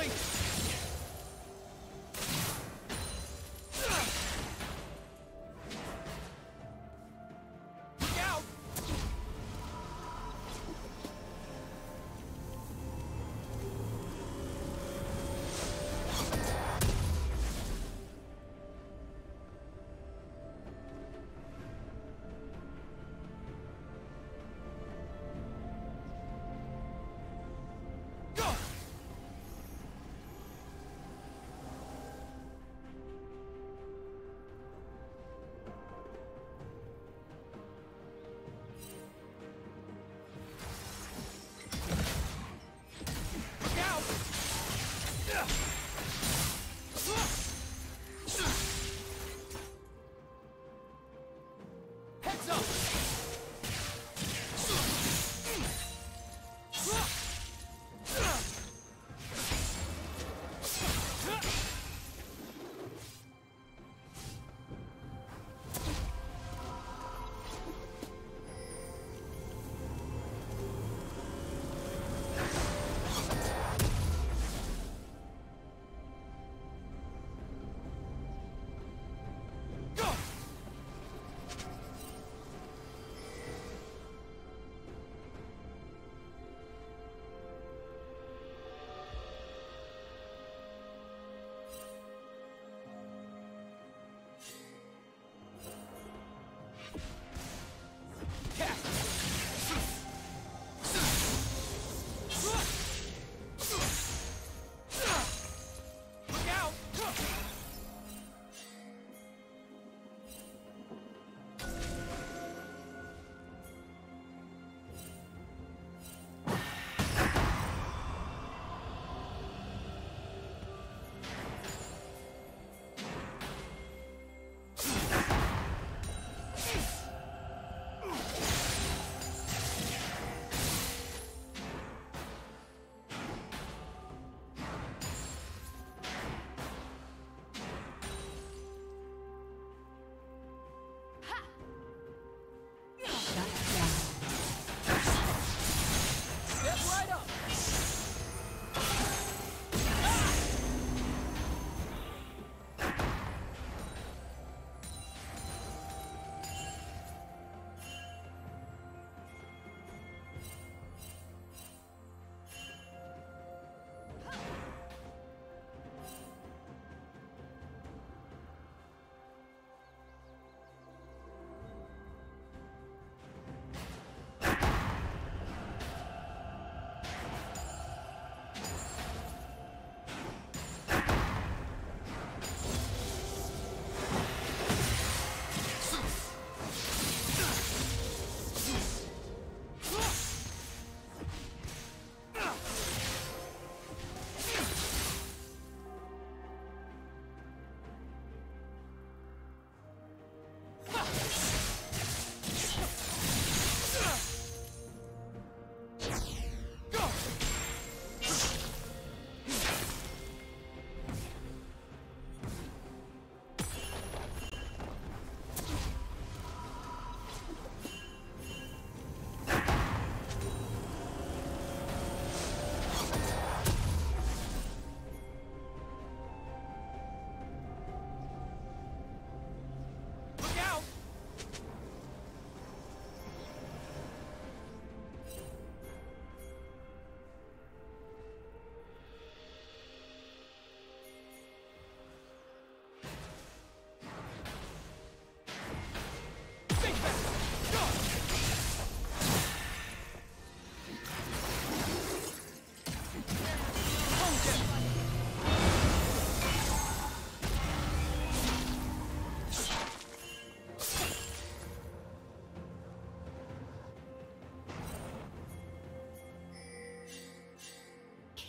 out!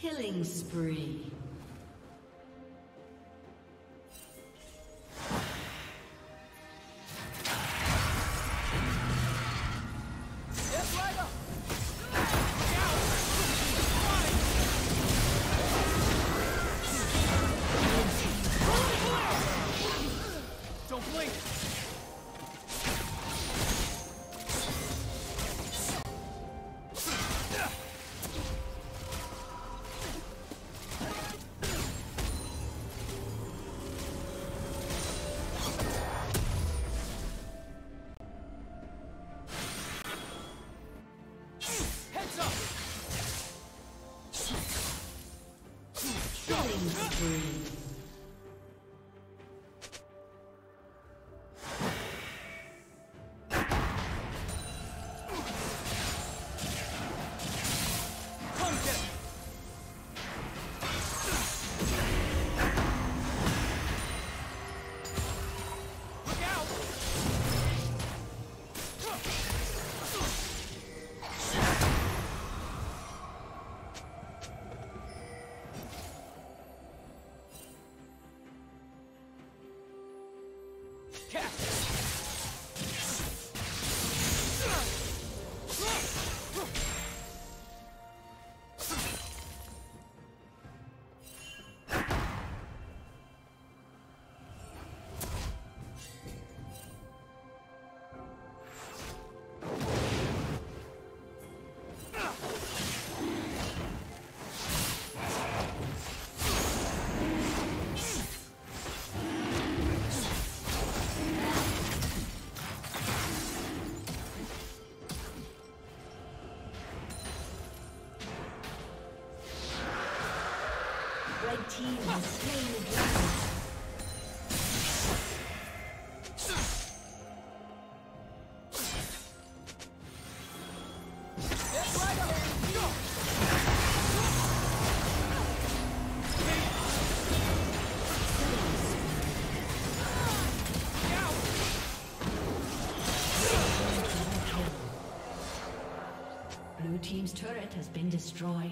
Killing spree. Team has slain the. Blue Team's turret has been destroyed.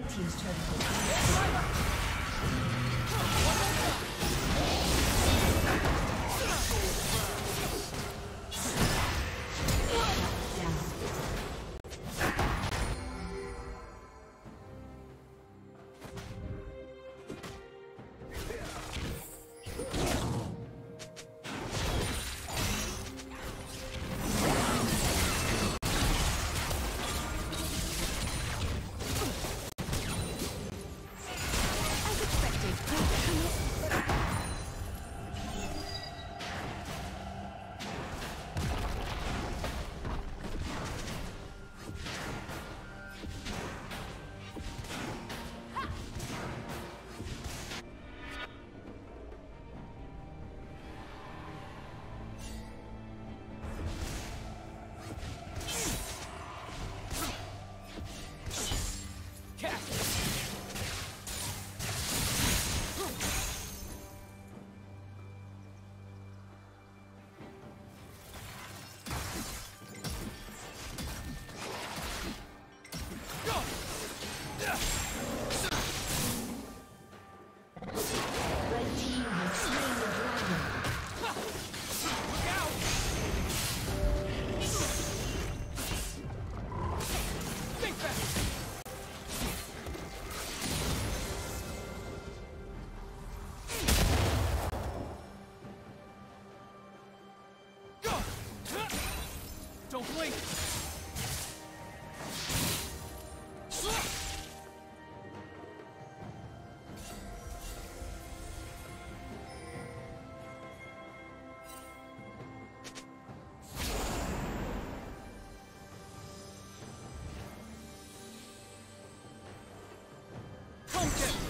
Red Team's turret Blink! Pumpkin!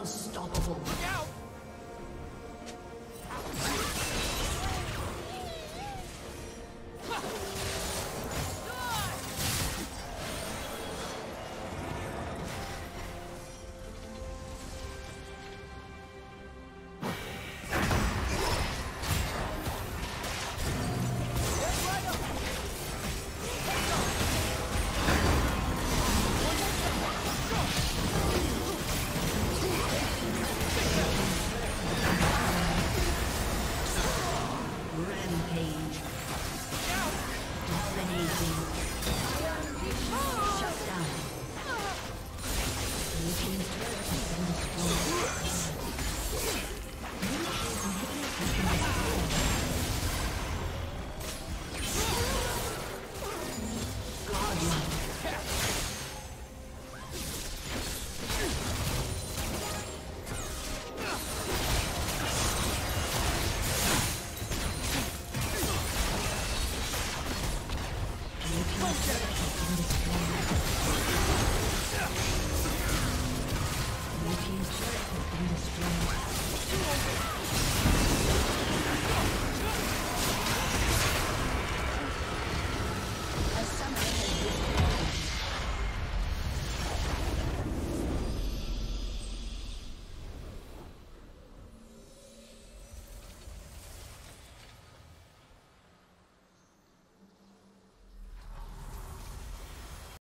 Unstoppable.